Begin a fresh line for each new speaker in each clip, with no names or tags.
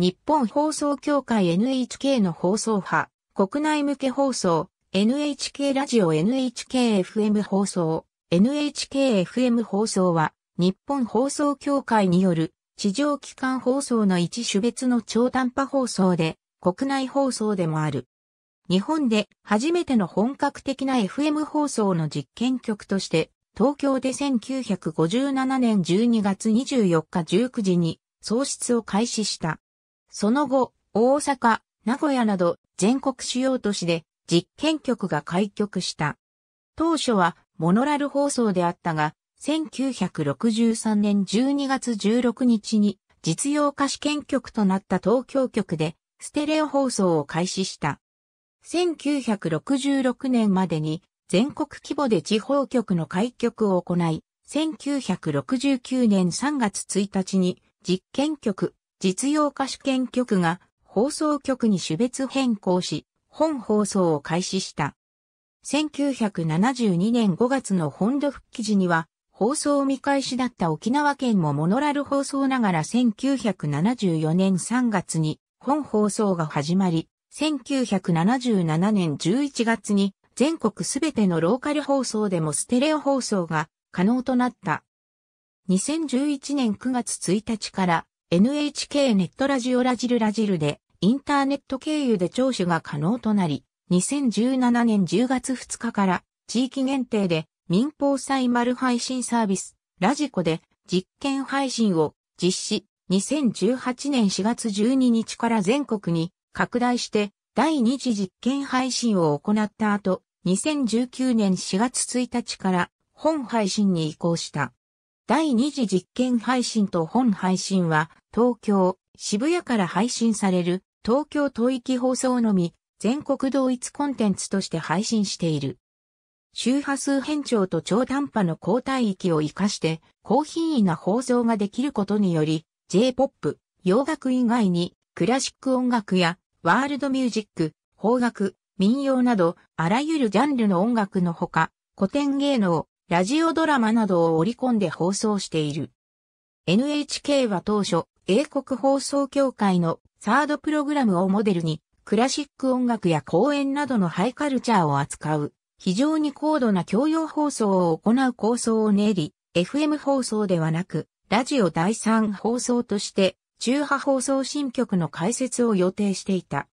日本放送協会 NHK の放送派、国内向け放送、NHK ラジオ NHKFM 放送、NHKFM 放送は、日本放送協会による地上機関放送の一種別の超短波放送で、国内放送でもある。日本で初めての本格的な FM 放送の実験局として、東京で1957年12月24日19時に創出を開始した。その後、大阪、名古屋など全国主要都市で実験局が開局した。当初はモノラル放送であったが、1963年12月16日に実用化試験局となった東京局でステレオ放送を開始した。1966年までに全国規模で地方局の開局を行い、1969年3月1日に実験局、実用化試験局が放送局に種別変更し、本放送を開始した。1972年5月の本土復帰時には、放送未開始だった沖縄県もモノラル放送ながら1974年3月に本放送が始まり、1977年11月に全国すべてのローカル放送でもステレオ放送が可能となった。2011年9月1日から NHK ネットラジオラジルラジルでインターネット経由で聴取が可能となり、2017年10月2日から地域限定で民放サイマル配信サービスラジコで実験配信を実施。2018年4月12日から全国に拡大して第2次実験配信を行った後、2019年4月1日から本配信に移行した。第2次実験配信と本配信は東京、渋谷から配信される東京統域放送のみ全国同一コンテンツとして配信している。周波数変調と超短波の交代域を活かして高品位な放送ができることにより J-POP、洋楽以外にクラシック音楽やワールドミュージック、邦楽、民謡など、あらゆるジャンルの音楽のほか、古典芸能、ラジオドラマなどを織り込んで放送している。NHK は当初、英国放送協会のサードプログラムをモデルに、クラシック音楽や公演などのハイカルチャーを扱う、非常に高度な教養放送を行う構想を練り、FM 放送ではなく、ラジオ第3放送として、中波放送新局の開設を予定していた。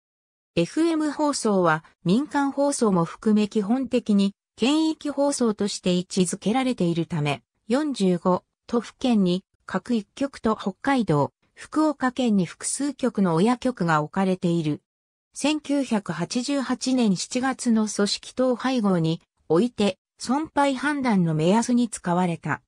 FM 放送は民間放送も含め基本的に県域放送として位置づけられているため、45都府県に各一局と北海道、福岡県に複数局の親局が置かれている。1988年7月の組織統配合において損敗判断の目安に使われた。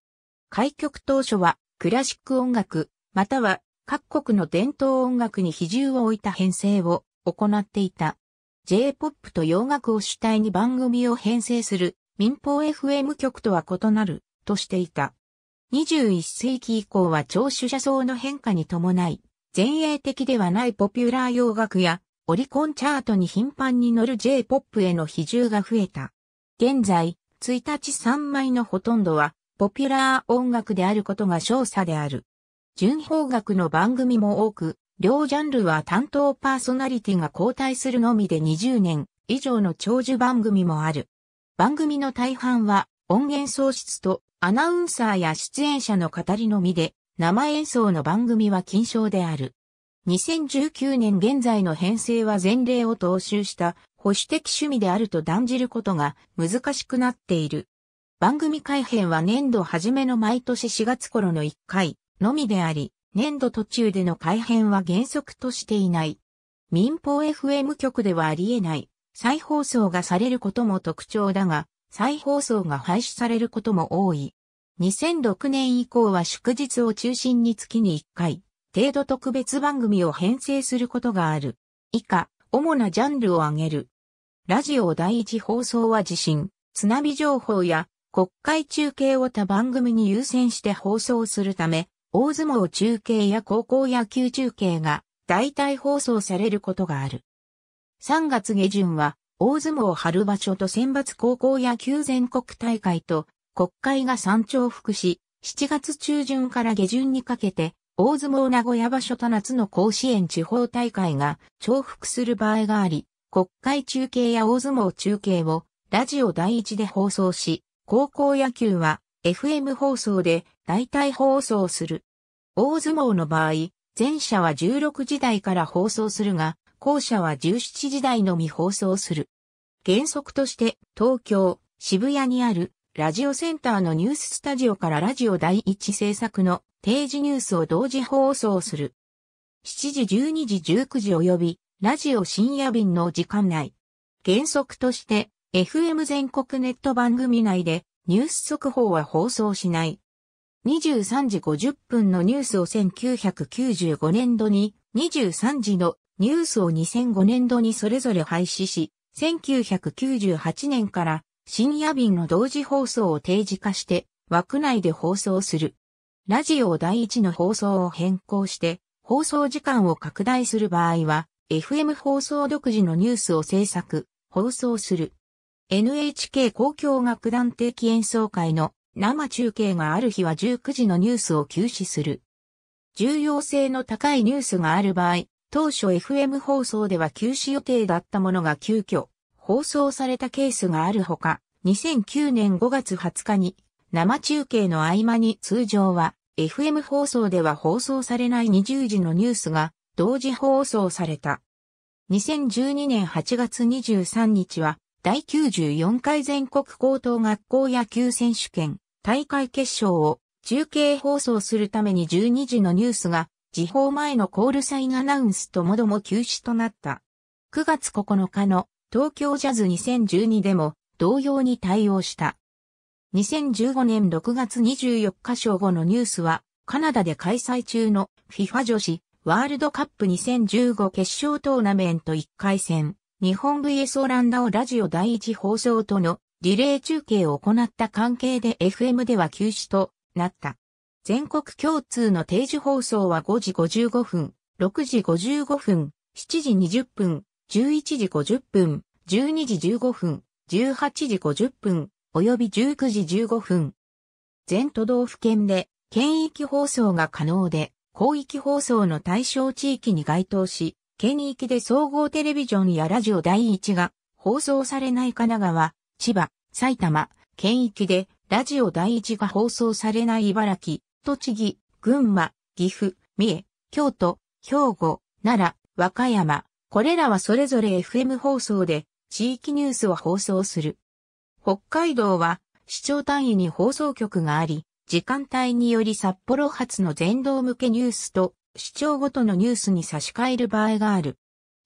開局当初はクラシック音楽、または各国の伝統音楽に比重を置いた編成を行っていた。J-POP と洋楽を主体に番組を編成する民放 FM 局とは異なるとしていた。21世紀以降は聴取者層の変化に伴い、前衛的ではないポピュラー洋楽やオリコンチャートに頻繁に乗る J-POP への比重が増えた。現在、1日3枚のほとんどはポピュラー音楽であることが少佐である。純邦楽の番組も多く、両ジャンルは担当パーソナリティが交代するのみで20年以上の長寿番組もある。番組の大半は音源喪失とアナウンサーや出演者の語りのみで生演奏の番組は禁止である。2019年現在の編成は前例を踏襲した保守的趣味であると断じることが難しくなっている。番組改編は年度初めの毎年4月頃の1回のみであり、年度途中での改編は原則としていない。民放 FM 局ではあり得ない再放送がされることも特徴だが、再放送が廃止されることも多い。2006年以降は祝日を中心に月に1回、程度特別番組を編成することがある。以下、主なジャンルを挙げる。ラジオ第一放送は地震、津波情報や国会中継を他番組に優先して放送するため、大相撲中継や高校野球中継が大体放送されることがある。3月下旬は大相撲春場所と選抜高校野球全国大会と国会が山頂復し、7月中旬から下旬にかけて大相撲名古屋場所と夏の甲子園地方大会が重複する場合があり、国会中継や大相撲中継をラジオ第一で放送し、高校野球は FM 放送で代替放送する。大相撲の場合、前者は16時台から放送するが、後者は17時台のみ放送する。原則として東京、渋谷にあるラジオセンターのニューススタジオからラジオ第一制作の定時ニュースを同時放送する。7時12時19時及びラジオ深夜便の時間内。原則として FM 全国ネット番組内でニュース速報は放送しない。23時50分のニュースを1995年度に、23時のニュースを2005年度にそれぞれ廃止し、1998年から深夜便の同時放送を定時化して枠内で放送する。ラジオ第一の放送を変更して放送時間を拡大する場合は FM 放送独自のニュースを制作、放送する。NHK 公共楽団定期演奏会の生中継がある日は19時のニュースを休止する。重要性の高いニュースがある場合、当初 FM 放送では休止予定だったものが急遽放送されたケースがあるほか、2009年5月20日に生中継の合間に通常は FM 放送では放送されない20時のニュースが同時放送された。2012年8月23日は第94回全国高等学校野球選手権大会決勝を中継放送するために12時のニュースが時報前のコールサインアナウンスともども休止となった。9月9日の東京ジャズ2012でも同様に対応した。2015年6月24日正午のニュースはカナダで開催中の FIFA 女子ワールドカップ2015決勝トーナメント1回戦日本 VS オランダをラジオ第一放送とのリレー中継を行った関係で FM では休止となった。全国共通の定時放送は5時55分、6時55分、7時20分、11時50分、12時15分、18時50分、及び19時15分。全都道府県で県域放送が可能で、広域放送の対象地域に該当し、県域で総合テレビジョンやラジオ第一が放送されない神奈川、千葉、埼玉、県域でラジオ第一が放送されない茨城、栃木、群馬、岐阜、三重、京都、兵庫、奈良、和歌山、これらはそれぞれ FM 放送で地域ニュースを放送する。北海道は市町単位に放送局があり、時間帯により札幌発の全道向けニュースと市町ごとのニュースに差し替える場合がある。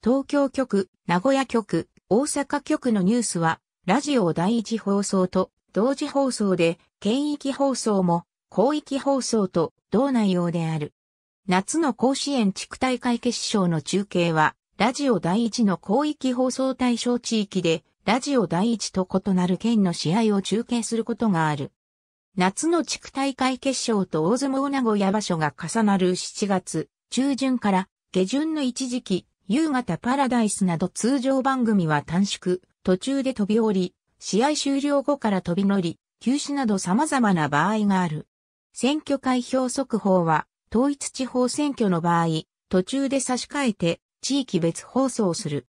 東京局、名古屋局、大阪局のニュースは、ラジオ第一放送と同時放送で、県域放送も広域放送と同内容である。夏の甲子園地区大会決勝の中継は、ラジオ第一の広域放送対象地域で、ラジオ第一と異なる県の試合を中継することがある。夏の地区大会決勝と大相撲名古屋場所が重なる7月、中旬から下旬の一時期、夕方パラダイスなど通常番組は短縮、途中で飛び降り、試合終了後から飛び乗り、休止など様々な場合がある。選挙開票速報は、統一地方選挙の場合、途中で差し替えて、地域別放送する。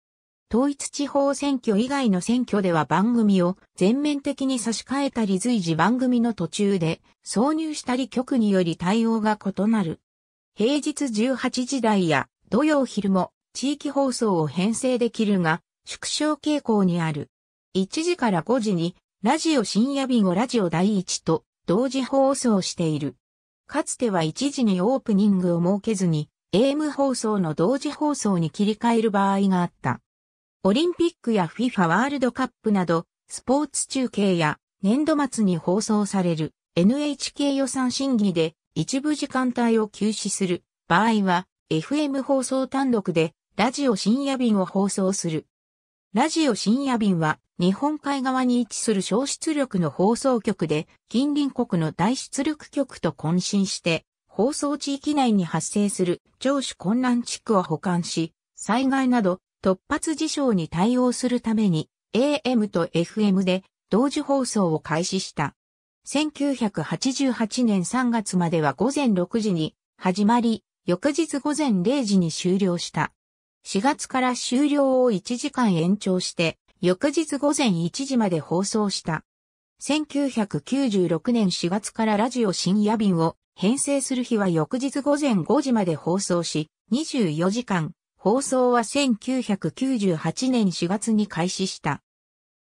統一地方選挙以外の選挙では番組を全面的に差し替えたり随時番組の途中で挿入したり局により対応が異なる。平日18時台や土曜昼も地域放送を編成できるが縮小傾向にある。1時から5時にラジオ深夜便をラジオ第一と同時放送している。かつては1時にオープニングを設けずに AM 放送の同時放送に切り替える場合があった。オリンピックや FIFA ワールドカップなど、スポーツ中継や年度末に放送される NHK 予算審議で一部時間帯を休止する場合は FM 放送単独でラジオ深夜便を放送する。ラジオ深夜便は日本海側に位置する小出力の放送局で近隣国の大出力局と混信して放送地域内に発生する上主混乱地区を保管し災害など突発事象に対応するために AM と FM で同時放送を開始した。1988年3月までは午前6時に始まり、翌日午前0時に終了した。4月から終了を1時間延長して、翌日午前1時まで放送した。1996年4月からラジオ深夜便を編成する日は翌日午前5時まで放送し、24時間、放送は1998年4月に開始した。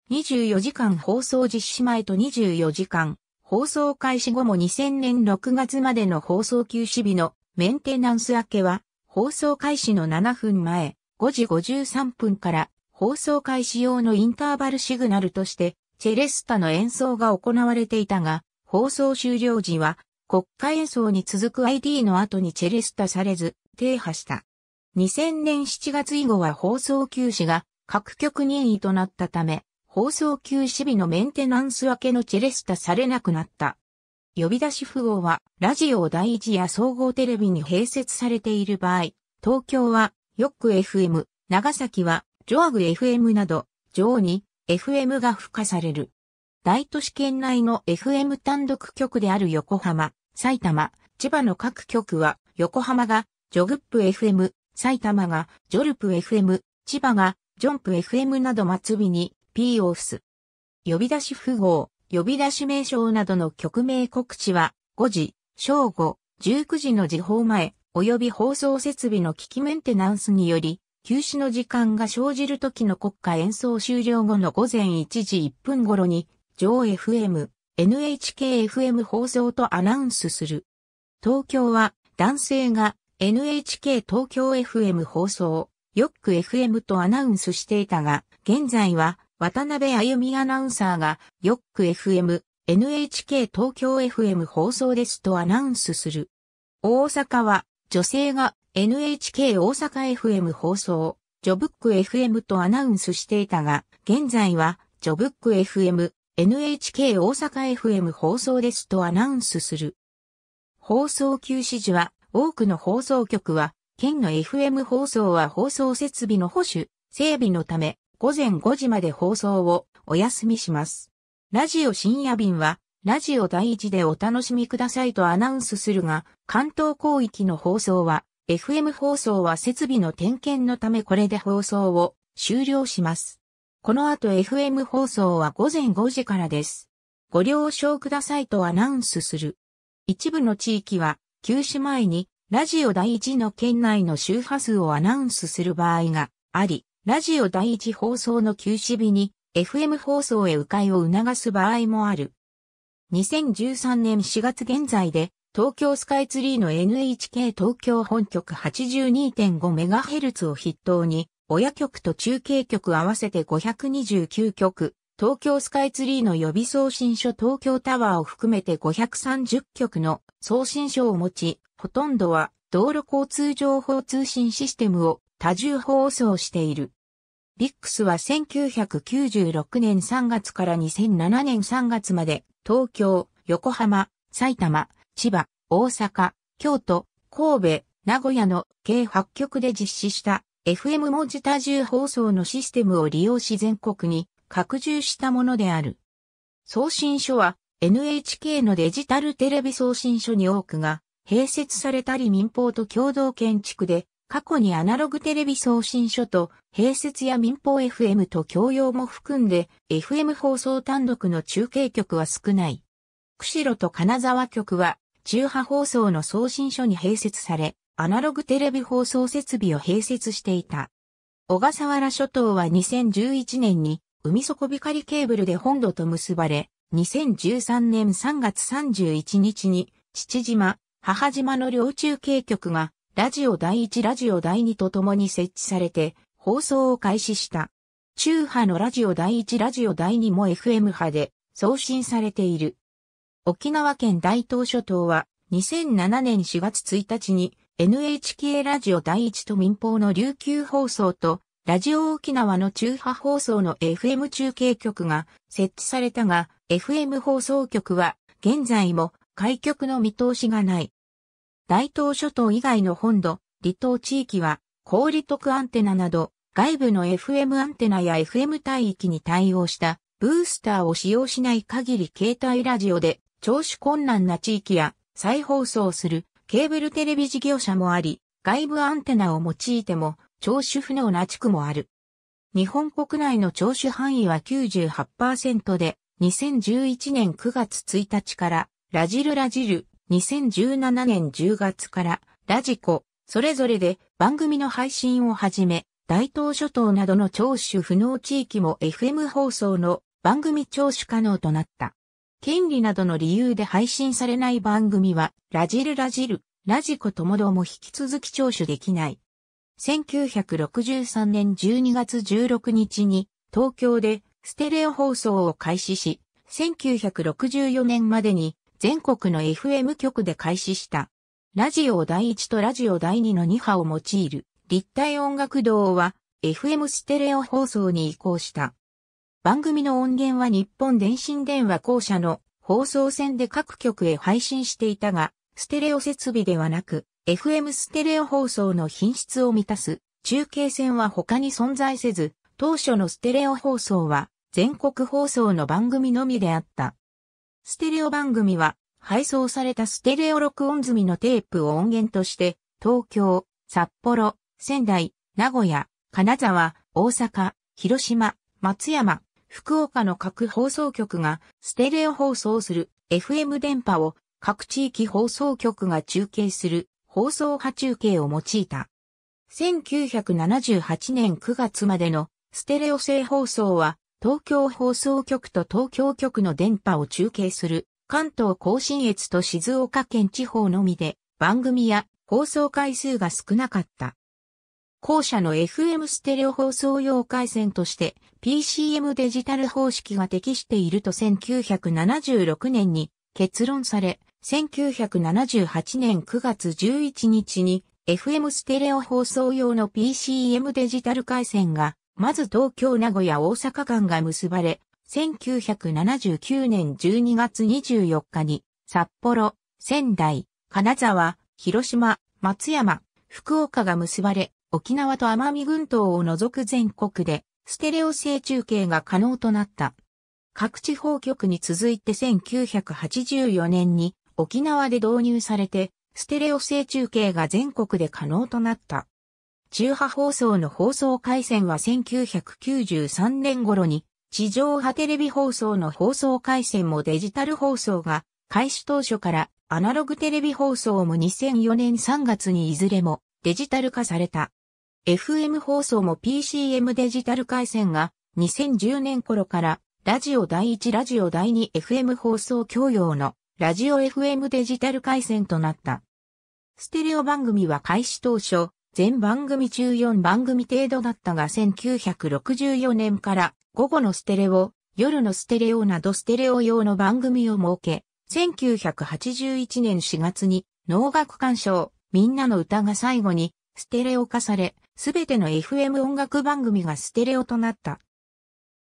24時間放送実施前と24時間、放送開始後も2000年6月までの放送休止日のメンテナンス明けは、放送開始の7分前、5時53分から放送開始用のインターバルシグナルとして、チェレスタの演奏が行われていたが、放送終了時は、国家演奏に続く ID の後にチェレスタされず、停波した。2000年7月以後は放送休止が各局任意となったため、放送休止日のメンテナンス明けのチェレスタされなくなった。呼び出し符号は、ラジオ第一や総合テレビに併設されている場合、東京は、ヨック FM、長崎は、ジョアグ FM など、上に、FM が付加される。大都市圏内の FM 単独局である横浜、埼玉、千葉の各局は、横浜が、ジョグップ FM、埼玉が、ジョルプ FM、千葉が、ジョンプ FM など末尾に、P を付す。呼び出し符号、呼び出し名称などの曲名告知は、5時、正午、19時の時報前、及び放送設備の機器メンテナンスにより、休止の時間が生じる時の国家演奏終了後の午前1時1分頃に、上 FM、NHKFM 放送とアナウンスする。東京は男性が NHK 東京 FM 放送、ヨック FM とアナウンスしていたが、現在は渡辺あゆみアナウンサーが、ヨック FM、NHK 東京 FM 放送ですとアナウンスする。大阪は、女性が NHK 大阪 FM 放送、ジョブック FM とアナウンスしていたが、現在は、ジョブック FM、NHK 大阪 FM 放送ですとアナウンスする。放送休止時は、多くの放送局は、県の FM 放送は放送設備の保守、整備のため、午前5時まで放送をお休みします。ラジオ深夜便は、ラジオ第一でお楽しみくださいとアナウンスするが、関東広域の放送は、FM 放送は設備の点検のためこれで放送を終了します。この後 FM 放送は午前5時からです。ご了承くださいとアナウンスする。一部の地域は、休止前に、ラジオ第一の県内の周波数をアナウンスする場合があり、ラジオ第一放送の休止日に FM 放送へ迂回を促す場合もある。2013年4月現在で東京スカイツリーの NHK 東京本局 82.5MHz を筆頭に親局と中継局合わせて529局、東京スカイツリーの予備送信所東京タワーを含めて530局の送信所を持ち、ほとんどは道路交通情報通信システムを多重放送している。ビックスは1996年3月から2007年3月まで東京、横浜、埼玉、千葉、大阪、京都、神戸、名古屋の計8局で実施した FM 文字多重放送のシステムを利用し全国に拡充したものである。送信所は NHK のデジタルテレビ送信所に多くが併設されたり民放と共同建築で過去にアナログテレビ送信所と併設や民放 FM と共用も含んで FM 放送単独の中継局は少ない。釧路と金沢局は中波放送の送信所に併設され、アナログテレビ放送設備を併設していた。小笠原諸島は2011年に海底光ケーブルで本土と結ばれ、2013年3月31日に父島、母島の両中継局がラジオ第1ラジオ第2と共に設置されて放送を開始した。中波のラジオ第1ラジオ第2も FM 波で送信されている。沖縄県大東諸島は2007年4月1日に NHK ラジオ第1と民放の琉球放送とラジオ沖縄の中波放送の FM 中継局が設置されたが FM 放送局は現在も開局の見通しがない。大東諸島以外の本土、離島地域は、高利得アンテナなど、外部の FM アンテナや FM 帯域に対応したブースターを使用しない限り携帯ラジオで聴取困難な地域や再放送するケーブルテレビ事業者もあり、外部アンテナを用いても聴取不能な地区もある。日本国内の聴取範囲は98%で、2011年9月1日からラジルラジル、2017年10月からラジコ、それぞれで番組の配信を始め、大東諸島などの聴取不能地域も FM 放送の番組聴取可能となった。権利などの理由で配信されない番組は、ラジルラジル、ラジコともども引き続き聴取できない。1963年12月16日に東京でステレオ放送を開始し、1964年までに全国の FM 局で開始した。ラジオ第1とラジオ第2の2波を用いる立体音楽堂は FM ステレオ放送に移行した。番組の音源は日本電信電話公社の放送線で各局へ配信していたが、ステレオ設備ではなく、FM ステレオ放送の品質を満たす中継線は他に存在せず、当初のステレオ放送は全国放送の番組のみであった。ステレオ番組は配送されたステレオ録音済みのテープを音源として、東京、札幌、仙台、名古屋、金沢、大阪、広島、松山、福岡の各放送局がステレオ放送する FM 電波を各地域放送局が中継する放送波中継を用いた。1978年9月までのステレオ製放送は東京放送局と東京局の電波を中継する関東甲信越と静岡県地方のみで番組や放送回数が少なかった。後者の FM ステレオ放送用回線として PCM デジタル方式が適していると1976年に結論され、1978年9月11日に FM ステレオ放送用の PCM デジタル回線が、まず東京名古屋大阪間が結ばれ、1979年12月24日に、札幌、仙台、金沢、広島、松山、福岡が結ばれ、沖縄と奄美群島を除く全国で、ステレオ製中継が可能となった。各地方局に続いて1984年に沖縄で導入されて、ステレオ製中継が全国で可能となった。中波放送の放送回線は1993年頃に地上波テレビ放送の放送回線もデジタル放送が開始当初からアナログテレビ放送も2004年3月にいずれもデジタル化された。FM 放送も PCM デジタル回線が2010年頃からラジオ第1ラジオ第2 FM 放送共用のラジオ FM デジタル回線となった。ステレオ番組は開始当初、全番組中4番組程度だったが1964年から午後のステレオ、夜のステレオなどステレオ用の番組を設け、1981年4月に能楽鑑賞、みんなの歌が最後にステレオ化され、すべての FM 音楽番組がステレオとなった。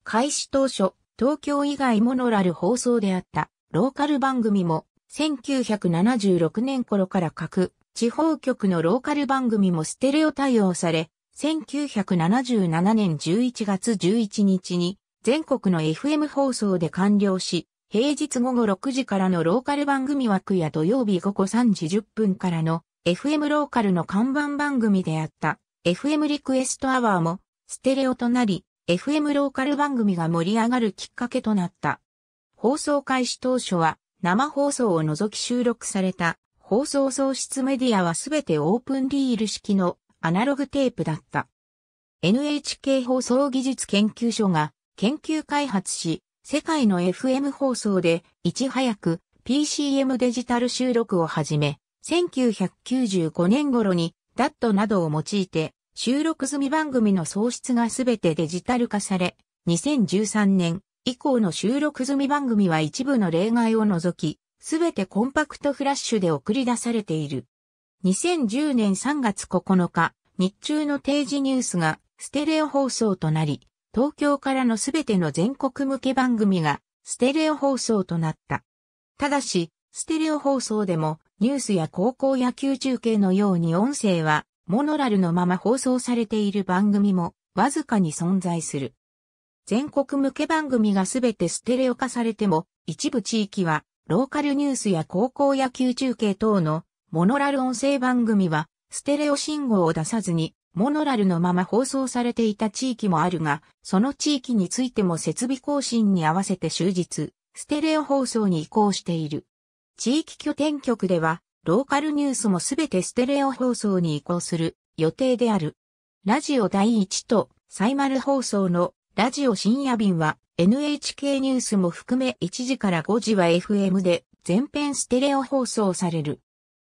開始当初、東京以外モノラル放送であったローカル番組も、1976年頃から各地方局のローカル番組もステレオ対応され、1977年11月11日に全国の FM 放送で完了し、平日午後6時からのローカル番組枠や土曜日午後3時10分からの FM ローカルの看板番組であった FM リクエストアワーもステレオとなり FM ローカル番組が盛り上がるきっかけとなった。放送開始当初は生放送を除き収録された放送送出メディアはすべてオープンリール式のアナログテープだった。NHK 放送技術研究所が研究開発し、世界の FM 放送でいち早く PCM デジタル収録を始め、1995年頃に DAT などを用いて収録済み番組の送出がすべてデジタル化され、2013年以降の収録済み番組は一部の例外を除き、すべてコンパクトフラッシュで送り出されている。2010年3月9日、日中の定時ニュースがステレオ放送となり、東京からのすべての全国向け番組がステレオ放送となった。ただし、ステレオ放送でもニュースや高校野球中継のように音声はモノラルのまま放送されている番組もわずかに存在する。全国向け番組がすべてステレオ化されても、一部地域はローカルニュースや高校野球中継等のモノラル音声番組は、ステレオ信号を出さずに、モノラルのまま放送されていた地域もあるが、その地域についても設備更新に合わせて終日、ステレオ放送に移行している。地域拠点局では、ローカルニュースもすべてステレオ放送に移行する予定である。ラジオ第一とサイマル放送のラジオ深夜便は NHK ニュースも含め1時から5時は FM で全編ステレオ放送される。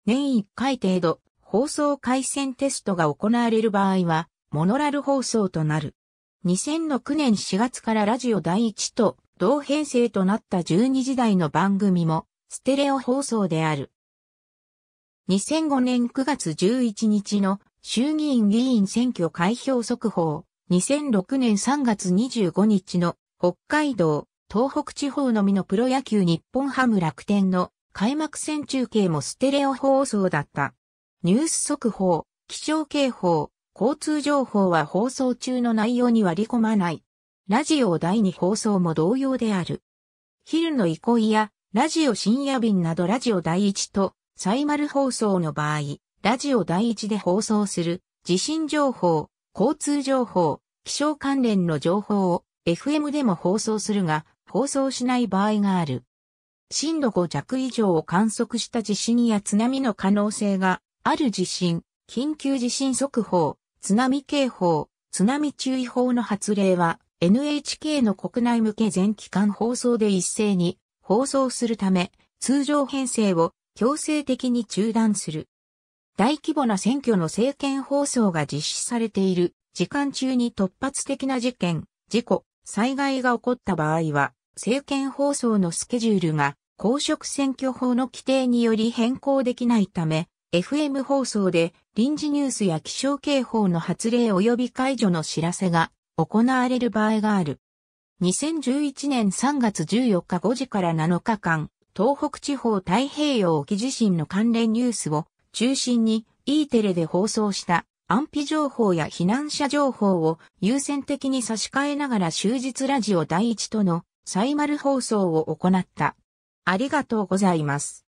年1回程度放送回線テストが行われる場合はモノラル放送となる。2006年4月からラジオ第一と同編成となった12時台の番組もステレオ放送である。2005年9月11日の衆議院議員選挙開票速報、2006年3月25日の北海道、東北地方のみのプロ野球日本ハム楽天の開幕戦中継もステレオ放送だった。ニュース速報、気象警報、交通情報は放送中の内容に割り込まない。ラジオ第2放送も同様である。昼の憩いやラジオ深夜便などラジオ第1とサイマル放送の場合、ラジオ第一で放送する地震情報、交通情報、気象関連の情報を FM でも放送するが、放送しない場合がある。震度5弱以上を観測した地震や津波の可能性がある地震、緊急地震速報、津波警報、津波注意報の発令は NHK の国内向け全期間放送で一斉に放送するため通常編成を強制的に中断する。大規模な選挙の政見放送が実施されている時間中に突発的な事件、事故、災害が起こった場合は、政見放送のスケジュールが公職選挙法の規定により変更できないため、FM 放送で臨時ニュースや気象警報の発令及び解除の知らせが行われる場合がある。2011年3月14日5時から7日間、東北地方太平洋沖地震の関連ニュースを中心に E テレで放送した安否情報や避難者情報を優先的に差し替えながら終日ラジオ第一とのサイマル放送を行った。ありがとうございます。